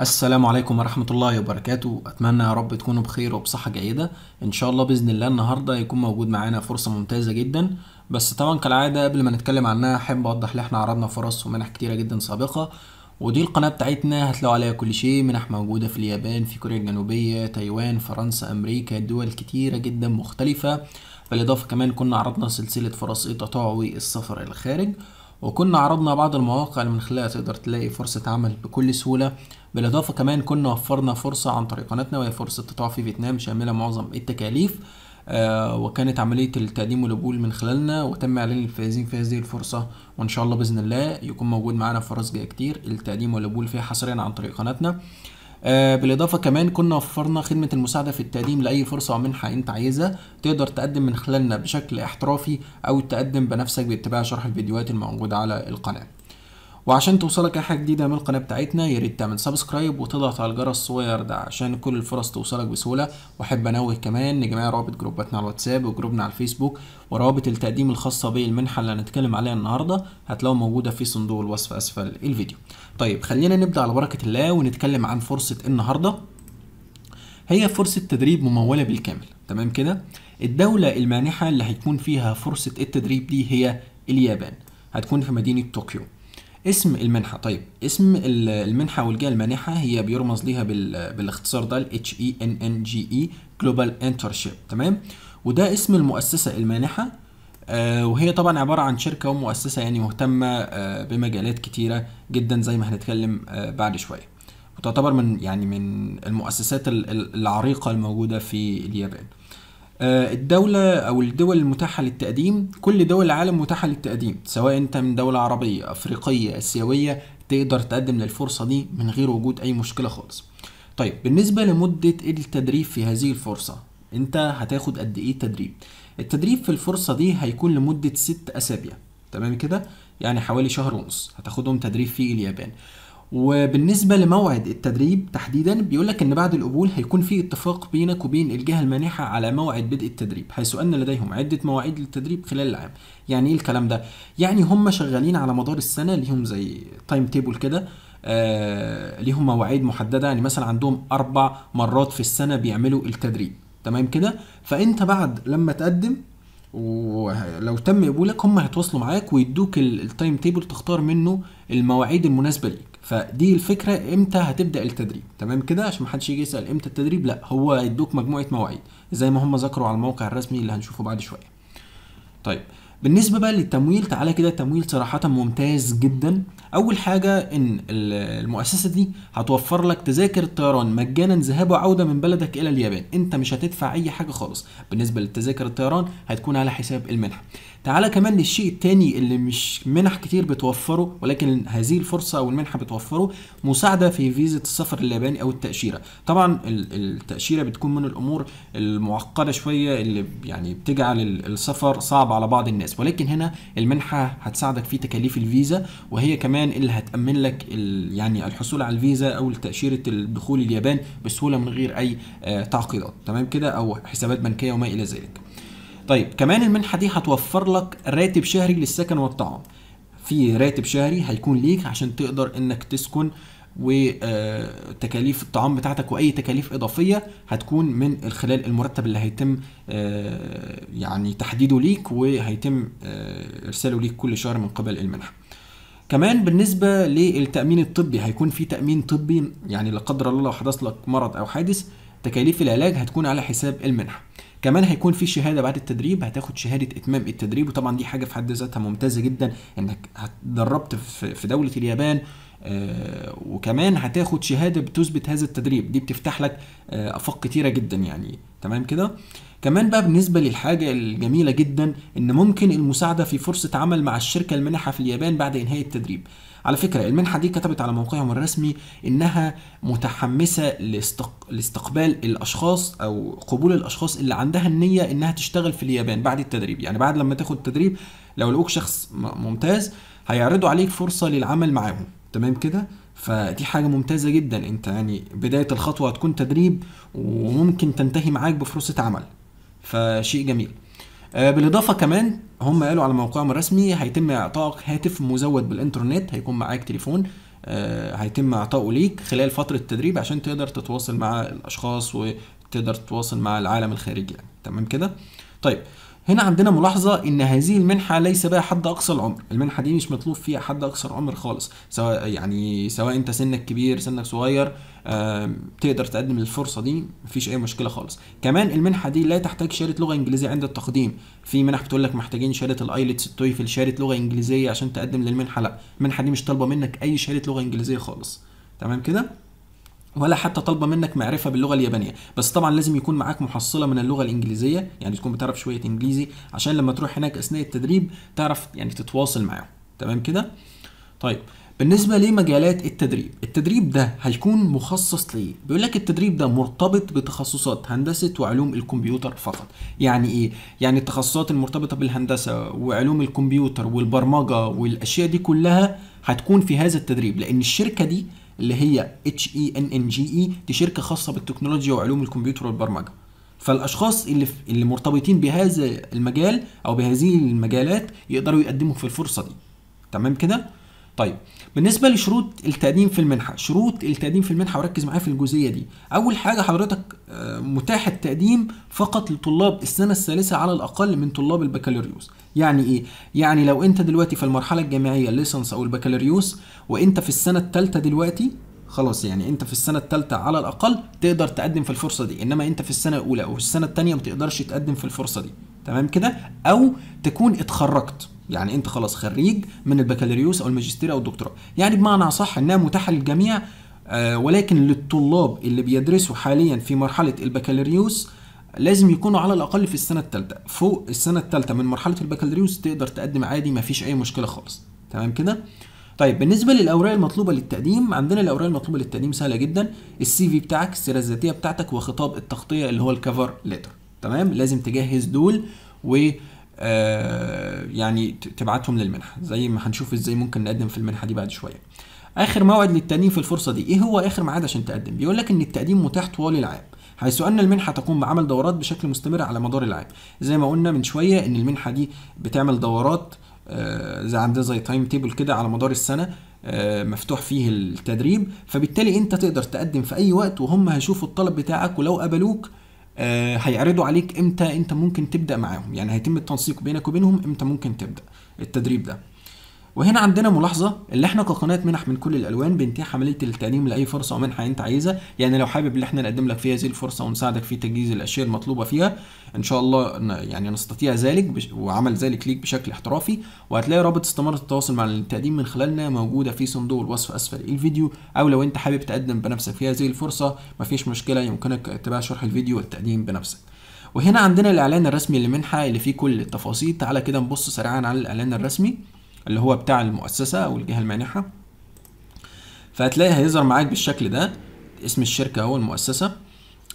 السلام عليكم ورحمة الله وبركاته. أتمنى يا رب تكونوا بخير وبصحة جيدة. إن شاء الله بإذن الله النهاردة يكون موجود معانا فرصة ممتازة جدا. بس طبعا كالعادة قبل ما نتكلم عنها أحب أوضح إن إحنا عرضنا فرص ومنح كتيرة جدا سابقة. ودي القناة بتاعتنا هتلاقوا عليها كل شيء. منح موجودة في اليابان في كوريا الجنوبية تايوان فرنسا أمريكا دول كتيرة جدا مختلفة. بالإضافة كمان كنا عرضنا سلسلة فرص تطوعي السفر إلى الخارج. وكنا عرضنا بعض المواقع اللي من خلالها تقدر تلاقي فرصة عمل بكل سهولة. بالإضافة كمان كنا وفرنا فرصة عن طريق قناتنا وهي فرصة تطوع في فيتنام شاملة معظم التكاليف. آه وكانت عملية التقديم والقبول من خلالنا وتم إعلان الفائزين في هذه الفرصة. وإن شاء الله بإذن الله يكون موجود معانا فرص جاية كتير. التقديم والقبول فيها حصريا عن طريق قناتنا. آه بالإضافة كمان كنا وفرنا خدمة المساعدة في التقديم لأي فرصة أو منحة أنت عايزها. تقدر تقدم من خلالنا بشكل احترافي أو تقدم بنفسك باتباع شرح الفيديوهات الموجودة على القناة. وعشان توصلك أي حاجة جديدة من القناة بتاعتنا يا ريت تعمل subscribe وتضغط على الجرس الصغير ده عشان كل الفرص توصلك بسهولة. وأحب أنوه كمان ان جميع روابط جروباتنا على الواتساب وجروبنا على الفيسبوك وروابط التقديم الخاصة بالمنحه اللي هنتكلم عليها النهارده هتلاقوها موجودة في صندوق الوصف أسفل الفيديو. طيب خلينا نبدأ على بركة الله ونتكلم عن فرصة النهارده. هي فرصة تدريب ممولة بالكامل. تمام كده؟ الدولة المانحة اللي هيكون فيها فرصة التدريب دي هي اليابان. هتكون في مدينة طوكيو. اسم المنحة. طيب اسم المنحة والجهة المانحة هي بيرمز ليها بالاختصار ده ال H E N N G E Global Internship. تمام؟ وده اسم المؤسسة المانحة. آه وهي طبعا عبارة عن شركة ومؤسسة يعني مهتمة آه بمجالات كتيرة جدا زي ما هنتكلم آه بعد شوية. وتعتبر من يعني من المؤسسات العريقة الموجودة في اليابان. الدولة أو الدول المتاحة للتقديم كل دول العالم متاحة للتقديم سواء أنت من دولة عربية أفريقية آسيوية تقدر تقدم للفرصة دي من غير وجود أي مشكلة خالص. طيب بالنسبة لمدة التدريب في هذه الفرصة أنت هتاخد قد إيه تدريب؟ التدريب في الفرصة دي هيكون لمدة ست أسابيع تمام كده؟ يعني حوالي شهر ونص هتاخدهم تدريب في اليابان. وبالنسبة لموعد التدريب تحديدا بيقولك إن بعد القبول هيكون في اتفاق بينك وبين الجهة المانحة على موعد بدء التدريب حيث أن لديهم عدة مواعيد للتدريب خلال العام. يعني إيه الكلام ده؟ يعني هم شغالين على مدار السنة ليهم زي time table كده آه ليهم مواعيد محددة. يعني مثلا عندهم أربع مرات في السنة بيعملوا التدريب. تمام كده؟ فأنت بعد لما تقدم ولو تم قبولك هم هيتواصلوا معاك ويدوك ال time table تختار منه المواعيد المناسبة ليك. فدي الفكرة إمتى هتبدأ التدريب؟ تمام كده؟ عشان محدش يجي يسأل إمتى التدريب؟ لا هو يدوك مجموعة مواعيد زي ما هم ذكروا على الموقع الرسمي اللي هنشوفه بعد شوية. طيب بالنسبة بقى للتمويل تعالى كده التمويل صراحة ممتاز جدا. أول حاجة إن المؤسسة دي هتوفر لك تذاكر الطيران مجانا ذهاب وعودة من بلدك إلى اليابان. أنت مش هتدفع أي حاجة خالص. بالنسبة لتذاكر الطيران هتكون على حساب المنحه تعالى كمان للشيء التاني اللي مش منح كتير بتوفره ولكن هذه الفرصة أو المنحة بتوفره مساعدة في فيزا السفر الياباني أو التأشيرة. طبعا التأشيرة بتكون من الأمور المعقدة شوية اللي يعني بتجعل السفر صعب على بعض الناس. ولكن هنا المنحة هتساعدك في تكاليف الفيزا وهي كمان اللي هتأمن لك يعني الحصول على الفيزا أو تأشيرة الدخول اليابان بسهولة من غير أي تعقيدات. تمام كده؟ أو حسابات بنكية وما إلى ذلك. طيب كمان المنحة دي هتوفر لك راتب شهري للسكن والطعام. في راتب شهري هيكون ليك عشان تقدر إنك تسكن وتكاليف الطعام بتاعتك وأي تكاليف إضافية هتكون من خلال المرتب اللي هيتم يعني تحديده ليك وهيتم إرساله ليك كل شهر من قبل المنحة. كمان بالنسبة للتأمين الطبي هيكون في تأمين طبي يعني لا قدر الله لو حدث لك مرض أو حادث تكاليف العلاج هتكون على حساب المنحة. كمان هيكون في شهادة بعد التدريب هتاخد شهادة إتمام التدريب وطبعا دي حاجة في حد ذاتها ممتازة جدا إنك اتدربت في دولة اليابان وكمان هتاخد شهادة بتثبت هذا التدريب. دي بتفتح لك آه آفاق كتيرة جدا يعني. تمام كده؟ كمان بقى بالنسبة للحاجة الجميلة جدا إن ممكن المساعدة في فرصة عمل مع الشركة المنحة في اليابان بعد إنهاء التدريب. على فكرة المنحة دي كتبت على موقعهم الرسمي إنها متحمسة لاستق... لاستقبال الأشخاص أو قبول الأشخاص اللي عندها النية إنها تشتغل في اليابان بعد التدريب. يعني بعد لما تاخد التدريب لو لقوك شخص ممتاز هيعرضوا عليك فرصة للعمل معاهم. تمام كده؟ فدي حاجة ممتازة جدا. انت يعني بداية الخطوة هتكون تدريب وممكن تنتهي معاك بفرصة عمل. فشيء جميل. بالإضافة كمان هم قالوا على موقعهم الرسمي هيتم إعطائك هاتف مزود بالإنترنت هيكون معاك تليفون. آه، هيتم إعطائه ليك خلال فترة التدريب عشان تقدر تتواصل مع الأشخاص وتقدر تتواصل مع العالم الخارجي يعني. تمام كده؟ طيب هنا عندنا ملاحظة إن هذه المنحة ليس بها حد أقصى العمر، المنحة دي مش مطلوب فيها حد أقصى العمر خالص، سواء يعني سواء أنت سنك كبير سنك صغير تقدر تقدم الفرصة دي مفيش أي مشكلة خالص، كمان المنحة دي لا تحتاج شهادة لغة إنجليزية عند التقديم، في منح بتقول لك محتاجين شهادة ال IELTS ال TOEFL شهادة لغة إنجليزية عشان تقدم للمنحة، لا، المنحة دي مش طالبة منك أي شهادة لغة إنجليزية خالص، تمام كده؟ ولا حتى طالبة منك معرفة باللغة اليابانية. بس طبعا لازم يكون معاك محصلة من اللغة الإنجليزية يعني تكون بتعرف شوية إنجليزي عشان لما تروح هناك أثناء التدريب تعرف يعني تتواصل معاهم. تمام كده؟ طيب بالنسبة لمجالات التدريب التدريب ده هيكون مخصص ليه؟ بيقول لك التدريب ده مرتبط بتخصصات هندسة وعلوم الكمبيوتر فقط. يعني إيه؟ يعني التخصصات المرتبطة بالهندسة وعلوم الكمبيوتر والبرمجة والأشياء دي كلها هتكون في هذا التدريب لأن الشركة دي اللي هي اتش اي ان ان جي اي دي شركة خاصة بالتكنولوجيا وعلوم الكمبيوتر والبرمجة. فالأشخاص اللي اللي مرتبطين بهذا المجال أو بهذه المجالات يقدروا يقدموا في الفرصة دي. تمام كده؟ طيب بالنسبة لشروط التقديم في المنحة شروط التقديم في المنحة وركز معايا في الجزئية دي. أول حاجة حضرتك آه، متاح التقديم فقط لطلاب السنة الثالثة على الأقل من طلاب البكالوريوس. يعني إيه؟ يعني لو أنت دلوقتي في المرحلة الجامعية الليسنس أو البكالوريوس وأنت في السنة الثالثة دلوقتي خلاص يعني أنت في السنة الثالثة على الأقل تقدر تقدم في الفرصة دي. إنما أنت في السنة الأولى أو السنة الثانية ما تقدرش تقدم في الفرصة دي. تمام كده؟ أو تكون اتخرجت. يعني أنت خلاص خريج من البكالوريوس أو الماجستير أو الدكتوراه. يعني بمعنى صح إنها متاحة للجميع آه ولكن للطلاب اللي بيدرسوا حاليا في مرحلة البكالوريوس لازم يكونوا على الأقل في السنة الثالثه فوق السنة الثالثه من مرحلة البكالوريوس تقدر تقدم عادي ما فيش أي مشكلة خالص. تمام كده؟ طيب بالنسبة للأوراق المطلوبة للتقديم عندنا الأوراق المطلوبة للتقديم سهلة جدا. السي في بتاعك السيرة الذاتية بتاعتك وخطاب التغطية اللي هو الكفر ليتر تمام؟ لازم تجهز دول و يعني ت- تبعتهم للمنحة. زي ما هنشوف إزاي ممكن نقدم في المنحة دي بعد شوية. آخر موعد للتقديم في الفرصة دي إيه هو آخر ميعاد عشان تقدم؟ بيقول لك إن التقديم متاح طوال العام حيث أن المنحة تقوم بعمل دورات بشكل مستمر على مدار العام. زي ما قلنا من شوية إن المنحة دي بتعمل دورات آه، زي عندها زي time table كده على مدار السنة آه، مفتوح فيه التدريب. فبالتالي أنت تقدر تقدم في أي وقت وهم هيشوفوا الطلب بتاعك ولو قبلوك آه، هيعرضوا عليك إمتى انت ممكن تبدأ معاهم. يعني هيتم التنسيق بينك وبينهم إمتى ممكن تبدأ التدريب ده. وهنا عندنا ملاحظة اللي إحنا كقناة منح من كل الألوان بنتيح عملية التقديم لأي فرصة أو منحة أنت عايزها، يعني لو حابب إن إحنا نقدم لك فيها هذه الفرصة ونساعدك في تجهيز الأشياء المطلوبة فيها، إن شاء الله يعني نستطيع ذلك وعمل ذلك ليك بشكل احترافي، وهتلاقي رابط استمارة التواصل مع التقديم من خلالنا موجودة في صندوق الوصف أسفل الفيديو، أو لو أنت حابب تقدم بنفسك في هذه الفرصة مفيش مشكلة يمكنك اتباع شرح الفيديو والتقديم بنفسك. وهنا عندنا الإعلان الرسمي للمنحة اللي فيه كل التفاصيل، تعالى كده نبص سريعا على الإعلان الرسمي. اللي هو بتاع المؤسسة أو الجهة المانحة. فهتلاقي هيظهر معاك بالشكل ده اسم الشركة أو المؤسسة.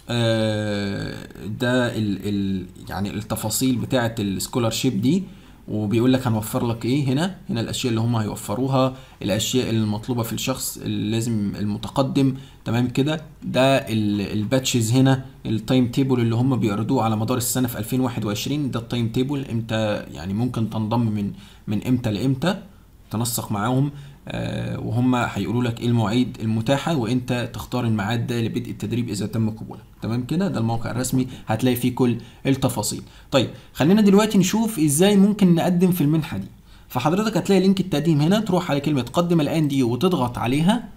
آه، ده ال ال يعني التفاصيل بتاعة ال scholarship دي وبيقول لك هنوفر لك إيه هنا؟ هنا الأشياء اللي هم هيوفروها الأشياء المطلوبة في الشخص اللي لازم المتقدم. تمام كده؟ ده ال- ال batches هنا ال time table اللي هم بيعرضوه على مدار السنة في 2021 ده ال time table إمتى يعني ممكن تنضم من من إمتى لإمتى تنسق معاهم آه، وهم هيقولوا لك إيه المواعيد المتاحة وإنت تختار الميعاد ده لبدء التدريب إذا تم قبولك تمام كده؟ ده الموقع الرسمي هتلاقي فيه كل التفاصيل. طيب خلينا دلوقتي نشوف إزاي ممكن نقدم في المنحة دي. فحضرتك هتلاقي link التقديم هنا تروح على كلمة قدم الآن دي وتضغط عليها.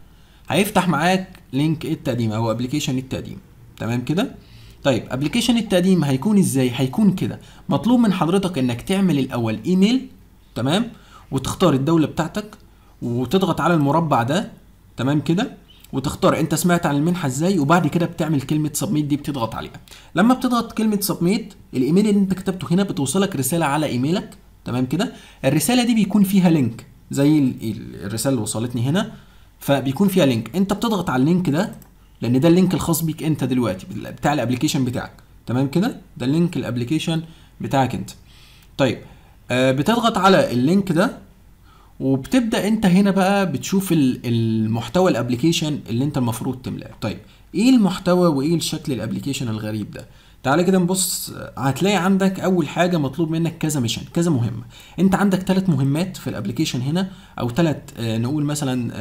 هيفتح معاك link التقديم أو application التقديم. تمام كده؟ طيب application التقديم هيكون إزاي؟ هيكون كده. مطلوب من حضرتك إنك تعمل الأول ايميل تمام؟ وتختار الدولة بتاعتك وتضغط على المربع ده تمام كده؟ وتختار انت سمعت عن المنحة إزاي؟ وبعد كده بتعمل كلمة submit دي بتضغط عليها. لما بتضغط كلمة submit الإيميل اللي انت كتبته هنا بتوصلك رسالة على إيميلك تمام كده؟ الرسالة دي بيكون فيها link زي ال- ال- الرسالة اللي وصلتني هنا فبيكون فيها link انت بتضغط على ال link ده لأن ده ال link الخاص بيك انت دلوقتي بتاع ال application بتاعك تمام كده؟ ده ال link ال application بتاعك انت. طيب بتضغط على ال link ده وبتبدأ انت هنا بقى بتشوف ال- المحتوى ال application اللي انت المفروض تملاه. طيب إيه المحتوى وايه الشكل ال application الغريب ده؟ تعالى كده نبص. هتلاقي عندك أول حاجة مطلوب منك كذا mission كذا مهمة. انت عندك ثلاث مهمات في ال application هنا أو ثلاث نقول مثلا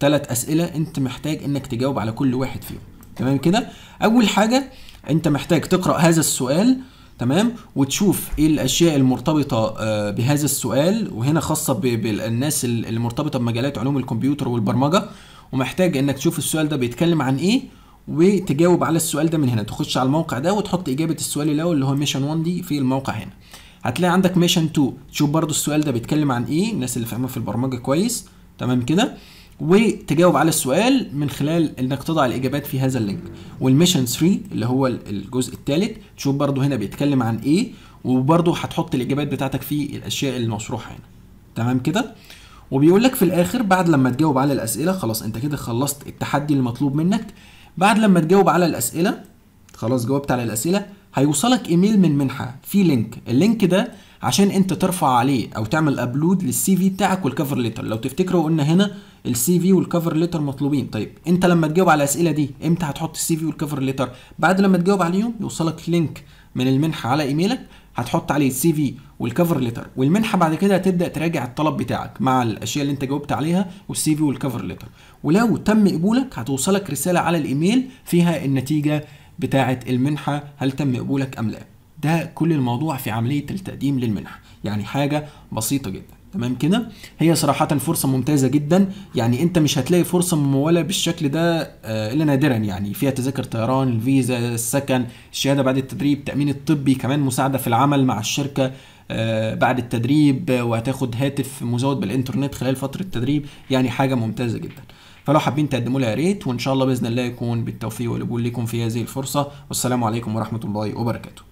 ثلاث أسئلة انت محتاج انك تجاوب على كل واحد فيهم. تمام كده؟ أول حاجة انت محتاج تقرأ هذا السؤال تمام؟ وتشوف إيه الأشياء المرتبطة آه، بهذا السؤال وهنا خاصة بالناس ال- المرتبطة بمجالات علوم الكمبيوتر والبرمجة ومحتاج إنك تشوف السؤال ده بيتكلم عن إيه وتجاوب على السؤال ده من هنا. تخش على الموقع ده وتحط إجابة السؤال الأول اللي هو mission 1 دي في الموقع هنا. هتلاقي عندك mission 2 تشوف برضو السؤال ده بيتكلم عن إيه. الناس اللي فاهمة في البرمجة كويس. تمام كده؟ وتجاوب على السؤال من خلال إنك تضع الإجابات في هذا ال link. وال mission 3 اللي هو الجزء الثالث تشوف برضو هنا بيتكلم عن إيه وبرضو هتحط الإجابات بتاعتك في الأشياء المشروحة هنا. تمام كده؟ وبيقول لك في الآخر بعد لما تجاوب على الأسئلة خلاص أنت كده خلصت التحدي المطلوب منك. بعد لما تجاوب على الأسئلة خلاص جاوبت على الأسئلة هيوصلك إيميل من منحة في link. ال link ده عشان أنت ترفع عليه أو تعمل upload لل CV بتاعك وال cover letter لو تفتكروا قلنا هنا ال CV وال cover letter مطلوبين. طيب انت لما تجاوب على الأسئلة دي إمتى هتحط ال CV وال cover letter بعد لما تجاوب عليهم يوصلك link من المنحة على إيميلك هتحط عليه ال CV وال cover letter والمنحة بعد كده هتبدأ تراجع الطلب بتاعك مع الأشياء اللي انت جاوبت عليها وال CV وال cover letter ولو تم قبولك هتوصلك رسالة على الإيميل فيها النتيجة بتاعه المنحة هل تم قبولك أم لا. ده كل الموضوع في عملية التقديم للمنحة. يعني حاجة بسيطة جدا. تمام كده؟ هي صراحة فرصة ممتازة جدا. يعني أنت مش هتلاقي فرصة ممولة بالشكل ده آه، إلا نادرا. يعني فيها تذاكر طيران الفيزا السكن الشهادة بعد التدريب التأمين الطبي كمان مساعدة في العمل مع الشركة آه، بعد التدريب آه، وهتاخد هاتف مزود بالإنترنت خلال فترة التدريب. يعني حاجة ممتازة جدا. فلو حابين تقدموا لها يا ريت وإن شاء الله بإذن الله يكون بالتوفيق والقبول لكم في هذه الفرصة. والسلام عليكم ورحمة الله وبركاته.